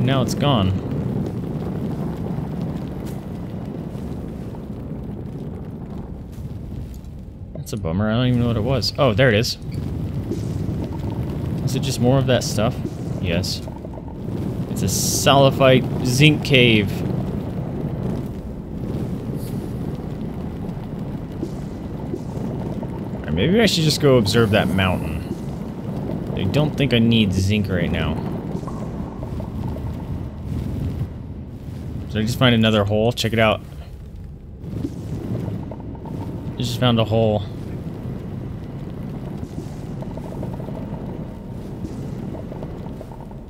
But now it's gone. That's a bummer. I don't even know what it was. Oh, there it is. Is it just more of that stuff? Yes. It's a sphalerite zinc cave. Maybe I should just go observe that mountain. I don't think I need zinc right now. Did I just find another hole? Check it out. I just found a hole.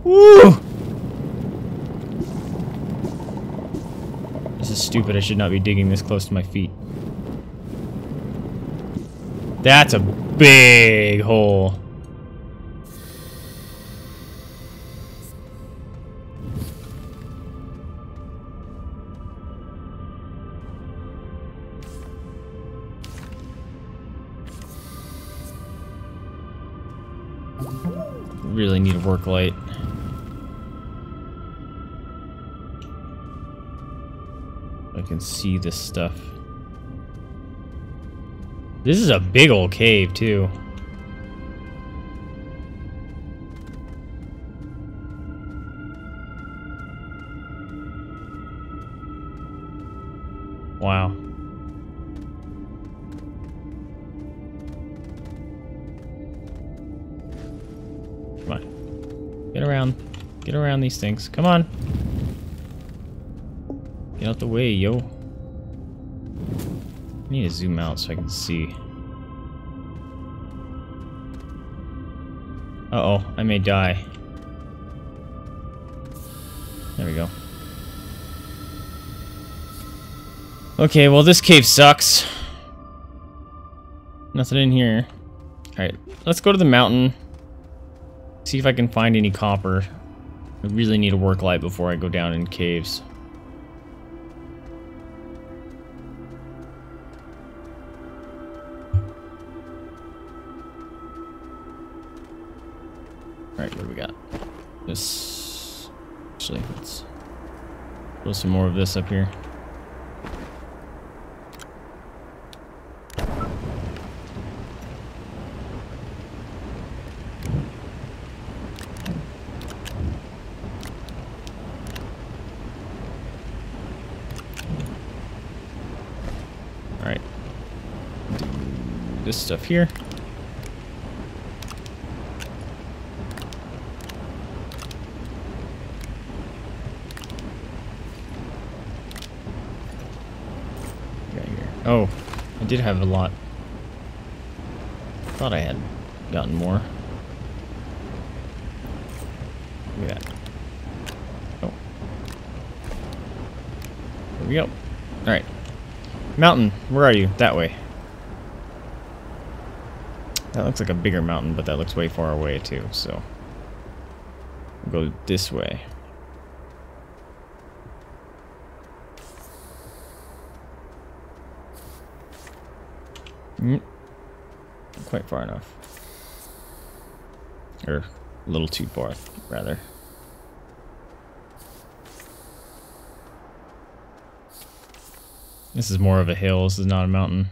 Woo! This is stupid. I should not be digging this close to my feet. That's a big hole. Really work light. I can see this stuff. This is a big old cave, too. These things. Come on. Get out the way, yo. I need to zoom out so I can see. Uh-oh, I may die. There we go. Okay, well this cave sucks. Nothing in here. Alright, let's go to the mountain. See if I can find any copper. I really need a work light before I go down in caves. Alright, what do we got? This... Actually, let's throw some more of this up here. This stuff here. Got here. Oh, I did have a lot. Thought I had gotten more. Look at that. Oh. There we go. Alright. Mountain, where are you? That way. That looks like a bigger mountain, but that looks way far away too, so. We'll go this way. Mm. Quite far enough. Or a little too far, rather. This is more of a hill, this is not a mountain.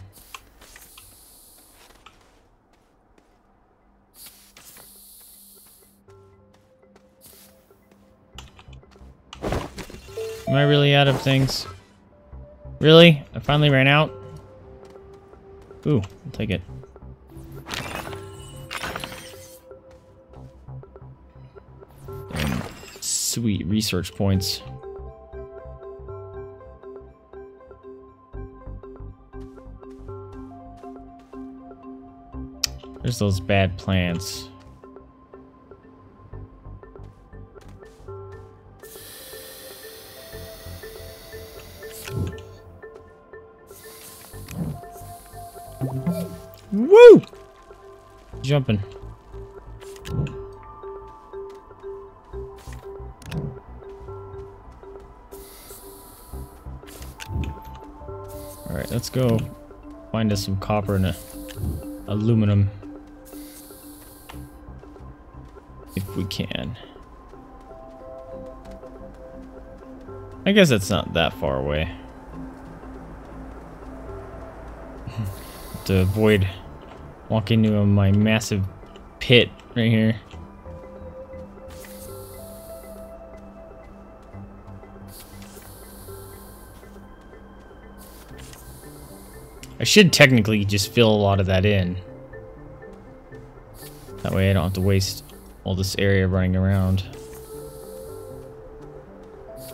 Am I really out of things? Really? I finally ran out? Ooh, I'll take it. Sweet research points. There's those bad plants. Jumping. Alright, let's go find us some copper and a aluminum. If we can. I guess it's not that far away. to avoid walking into my massive pit right here. I should technically just fill a lot of that in. That way I don't have to waste all this area running around.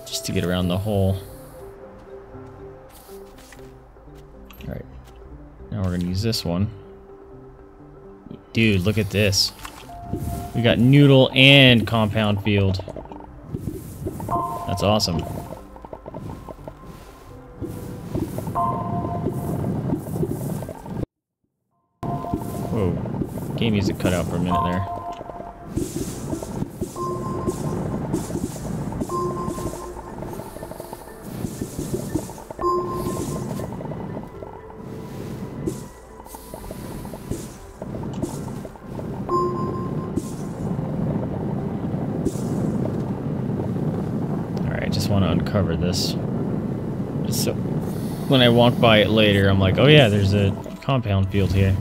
Just to get around the hole. Alright. Now we're gonna use this one. Dude, look at this. We got noodle and compound field. That's awesome. Whoa. Game music cut out for a minute there. Want to uncover this. So, when I walk by it later, I'm like, oh yeah, there's a compound field here.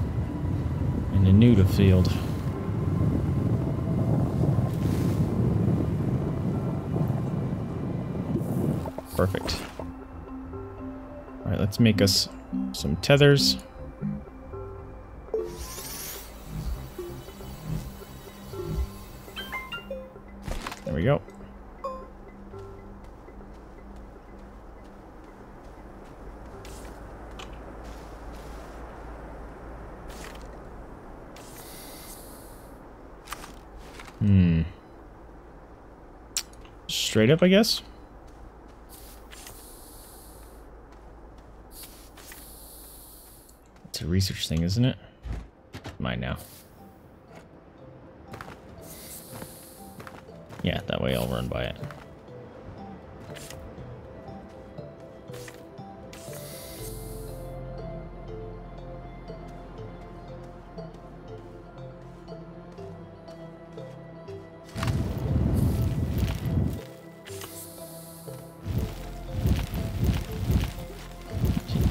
And a Nuda field. Perfect. Alright, let's make us some tethers. Hmm. Straight up, I guess? It's a research thing, isn't it? Mine now. Yeah, that way I'll run by it.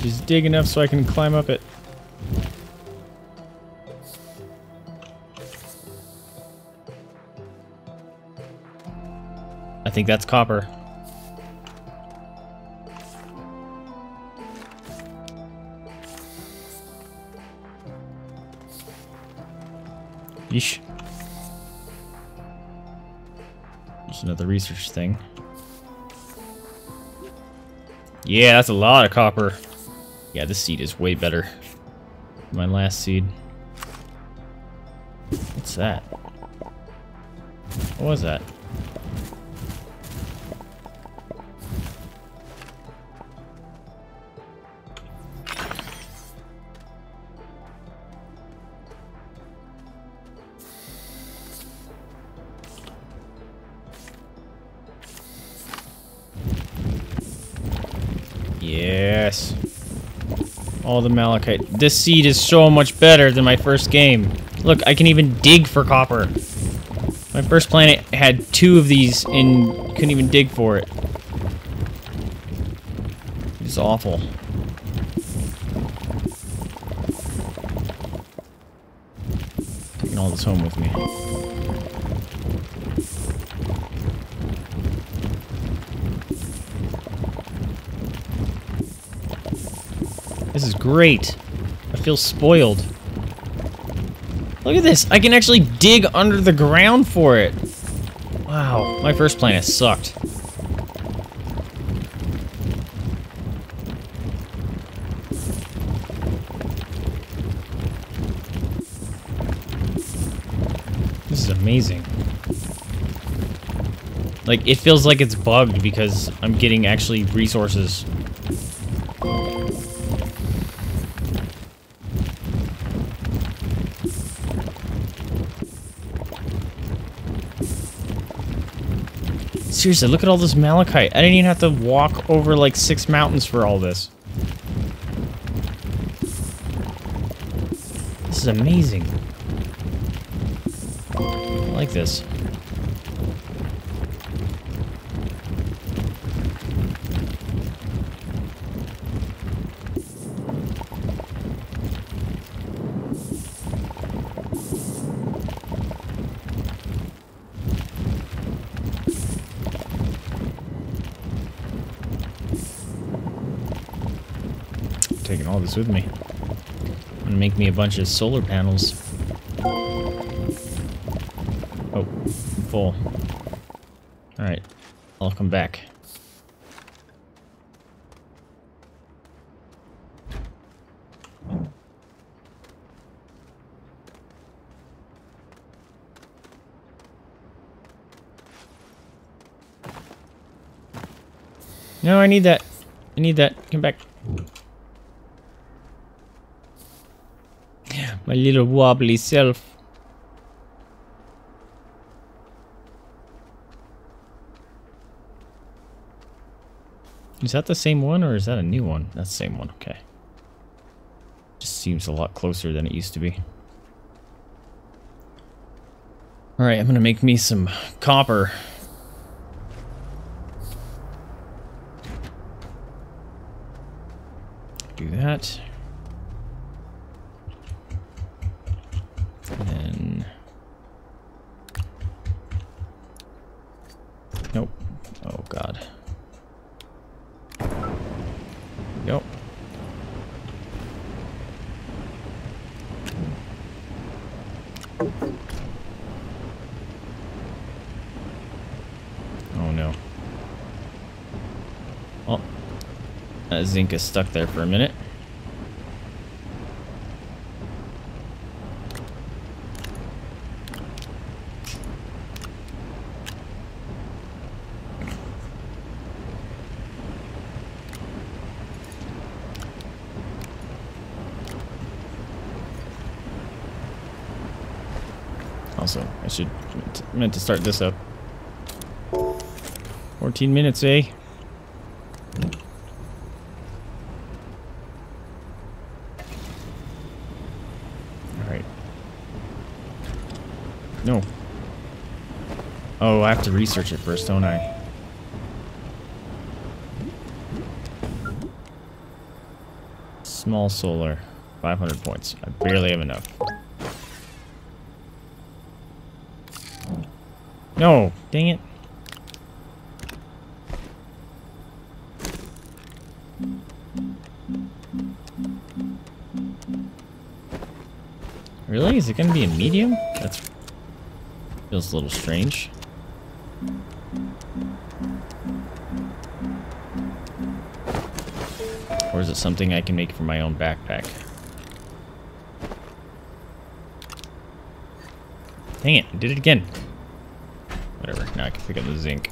Just dig enough so I can climb up it. I think that's copper. Yeesh. Just another research thing. Yeah, that's a lot of copper. Yeah, this seed is way better. My last seed. What's that? What was that? All the malachite. This seed is so much better than my first game. Look, I can even dig for copper. My first planet had two of these and couldn't even dig for it. It's awful. Taking all this home with me. Great. I feel spoiled. Look at this. I can actually dig under the ground for it. Wow. My first planet sucked. This is amazing. Like, it feels like it's bugged because I'm getting actually resources Seriously, look at all this malachite. I didn't even have to walk over like six mountains for all this. This is amazing. I like this. taking all this with me. I'm gonna make me a bunch of solar panels. Oh, full. Alright, I'll come back. No, I need that. I need that. Come back. My little wobbly self. Is that the same one or is that a new one? That's the same one, okay. Just seems a lot closer than it used to be. Alright, I'm gonna make me some copper. Do that. And then... Nope. Oh god. Yep. Oh no. Oh. Zinc is stuck there for a minute. Also, I should meant to start this up. 14 minutes, eh? Alright. No. Oh, I have to research it first, don't I? Small solar. 500 points. I barely have enough. No, dang it. Really? Is it going to be a medium? That feels a little strange. Or is it something I can make for my own backpack? Dang it, I did it again. Whatever, now I can pick up the zinc.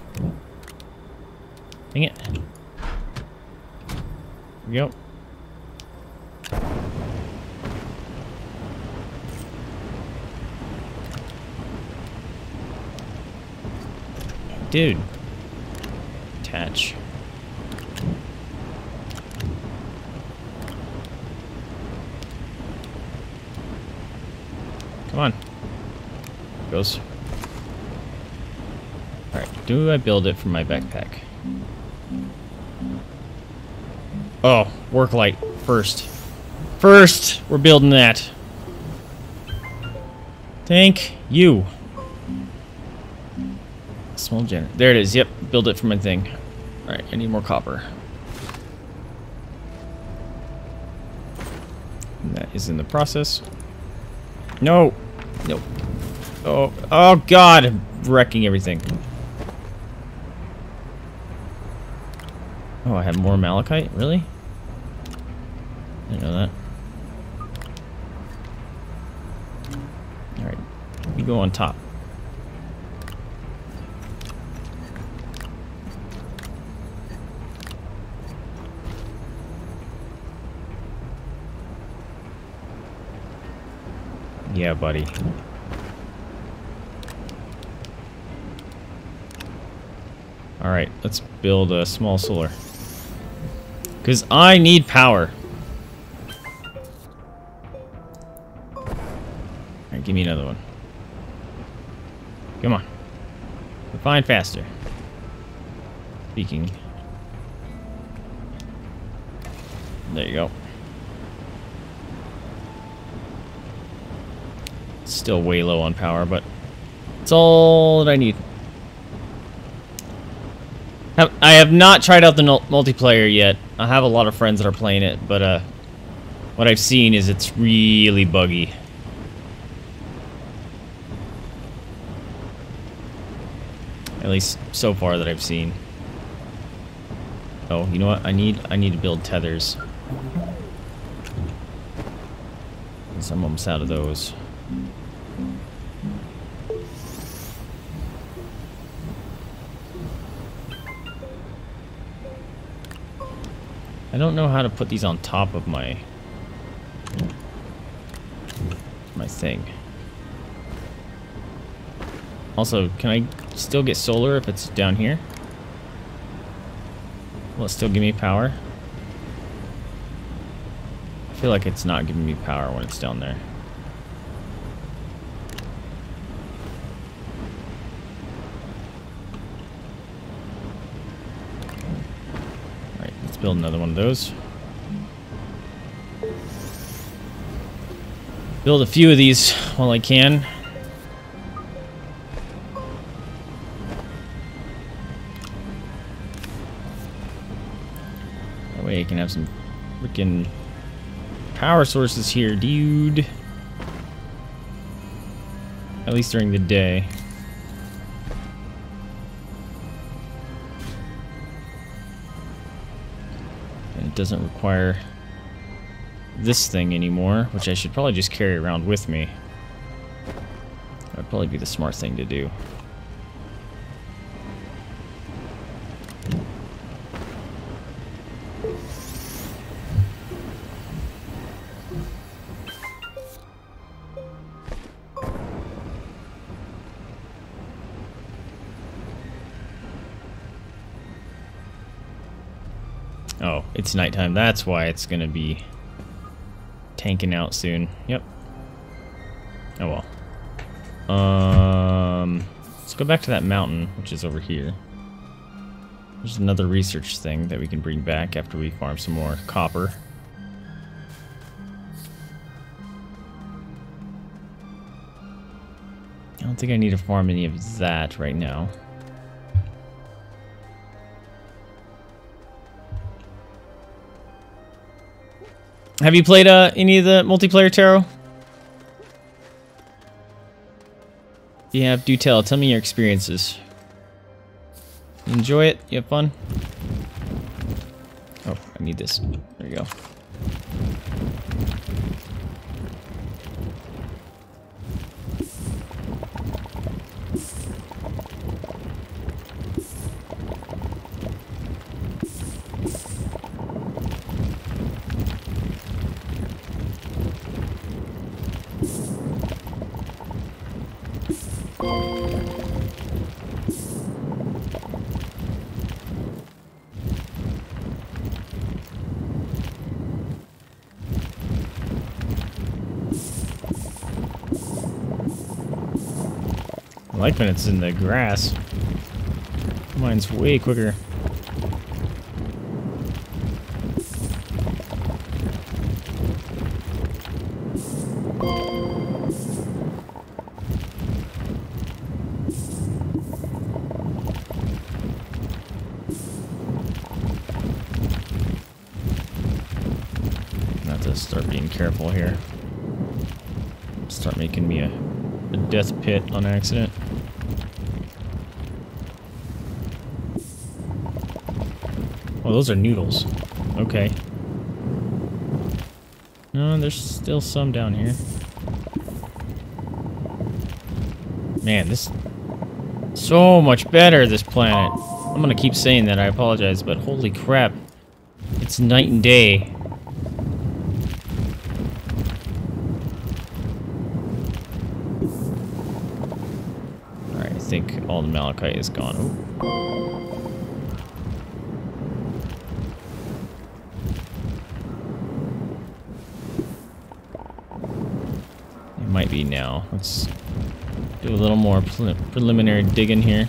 Dang it. Go. Dude. Attach. Come on. Goes. Alright, do I build it from my backpack? Oh, work light first. First, we're building that. Thank you. Small generator. There it is. Yep, build it from my thing. Alright, I need more copper. And that is in the process. No! No. Oh, oh god! I'm wrecking everything. Oh, I have more malachite? Really? I know that. Alright. We go on top. Yeah, buddy. Alright, let's build a small solar. Because I need power. Alright, give me another one. Come on. Refine faster. Speaking. There you go. Still way low on power, but it's all that I need. I have not tried out the multiplayer yet. I have a lot of friends that are playing it, but uh, What I've seen is it's really buggy. At least so far that I've seen. Oh, you know what? I need I need to build tethers. I'm almost out of those. I don't know how to put these on top of my my thing. Also, can I still get solar if it's down here? Will it still give me power? I feel like it's not giving me power when it's down there. Alright, let's build another one of those. Build a few of these while I can. That way I can have some freaking power sources here, dude. At least during the day. It doesn't require this thing anymore, which I should probably just carry around with me. That'd probably be the smart thing to do. It's nighttime. That's why it's going to be tanking out soon. Yep. Oh well. Um, let's go back to that mountain, which is over here. There's another research thing that we can bring back after we farm some more copper. I don't think I need to farm any of that right now. Have you played uh, any of the multiplayer tarot? If you have, do tell. Tell me your experiences. enjoy it? You have fun? Oh, I need this. There you go. Like when it's in the grass. Mine's way quicker. Not to start being careful here. Start making me a, a death pit on accident. Oh, those are noodles. Okay. No, there's still some down here. Man, this... So much better, this planet. I'm gonna keep saying that, I apologize, but holy crap. It's night and day. Alright, I think all the malachite is gone. Ooh. Might be now. Let's do a little more pre preliminary digging here.